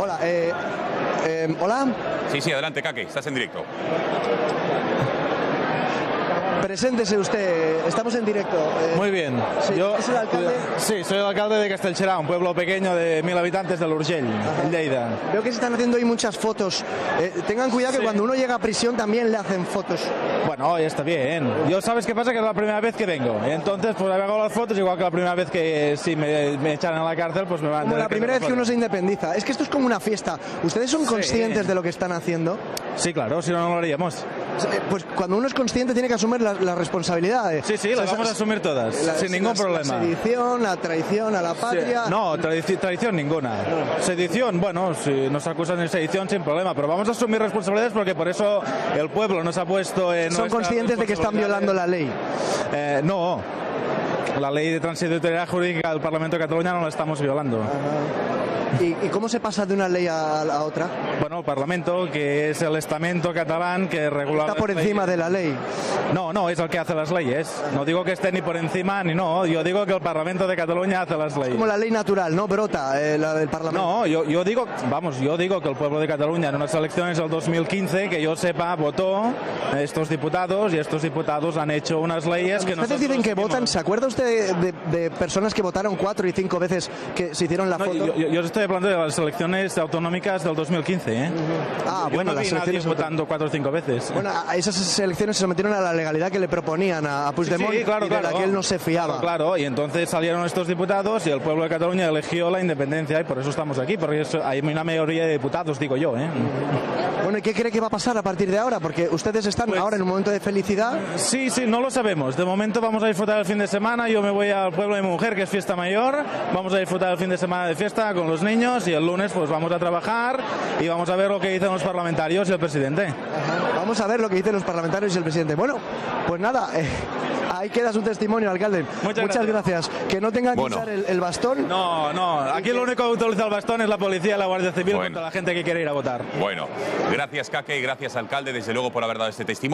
Hola, eh, eh, hola. Sí, sí, adelante, Kake, estás en directo. Preséntese usted, estamos en directo. eh, Muy bien. Sí, ¿es el alcalde? Sí, soy el alcalde de Castellserà, un pueblo pequeño de mil habitantes del Urgell, Lleida. Veo que se están haciendo ahí muchas fotos. Eh, tengan cuidado que Sí. cuando uno llega a prisión también le hacen fotos. Bueno, hoy está bien. Yo sabes qué pasa que es la primera vez que vengo. Entonces, pues hago las fotos, igual que la primera vez que si me, me echan a la cárcel, pues me van a Como tener la primera vez que uno se independiza. Es que esto es como una fiesta. ¿Ustedes son Sí. conscientes de lo que están haciendo? Sí, claro, si no, no lo haríamos. Eh, Pues cuando uno es consciente tiene que asumir la, la responsabilidad. eh. Sí, sí, O sea, las vamos a asumir todas, la- sin ningún la- problema. La sedición, la traición a la patria. Sí. No, tradici- traición ninguna. Sedición, bueno, si nos acusan de sedición sin problema, pero vamos a asumir responsabilidades porque por eso el pueblo nos ha puesto en. Son conscientes de que están violando la ley. Eh, no. La ley de transitoriedad jurídica del Parlamento de Cataluña no la estamos violando. ¿Y, y cómo se pasa de una ley a, a otra? Bueno, el Parlamento, que es el estamento catalán que regula. Está por encima leyes. de la ley. No, no, es el que hace las leyes. No digo que esté ni por encima ni no. Yo digo que el Parlamento de Cataluña hace las leyes. Como la ley natural, ¿no? Brota eh, la del Parlamento. No, yo, yo digo, vamos, yo digo que el pueblo de Cataluña en unas elecciones del 2015, que yo sepa, votó estos diputados y estos diputados han hecho unas leyes que Ustedes nosotros dicen que votan, ¿se acuerda usted de, de personas que votaron cuatro y cinco veces que se hicieron la No, foto? yo, yo- yo estoy hablando de las elecciones autonómicas del 2015, ¿eh? Ah, Yo bueno, no las vi nadie elecciones votando cuatro o cinco veces. Bueno, a esas elecciones se sometieron a la legalidad que le proponían a, Puigdemont Sí, claro, y de claro. la que él no se fiaba. Claro, y entonces salieron estos diputados y el pueblo de Cataluña eligió la independencia y por eso estamos aquí, porque hay una mayoría de diputados, digo yo, ¿eh? Bueno, ¿y qué cree que va a pasar a partir de ahora? Porque ustedes están Pues- ahora en un momento de felicidad. Sí, sí, no lo sabemos. De momento vamos a disfrutar el fin de semana. Yo me voy al pueblo de mi mujer, que es fiesta mayor. Vamos a disfrutar el fin de semana de fiesta con los niños y el lunes pues vamos a trabajar y vamos a ver lo que dicen los parlamentarios y el presidente. Vamos a ver lo que dicen los parlamentarios y el presidente. Bueno, pues nada, eh, ahí queda su testimonio, alcalde. Muchas gracias. Que no tengan que Bueno. usar el, el bastón. No, no, aquí lo único que utiliza el bastón es la policía y la Guardia Civil Bueno. contra la gente que quiere ir a votar. Bueno, gracias, Kake, y gracias, alcalde, desde luego, por haber dado este testimonio.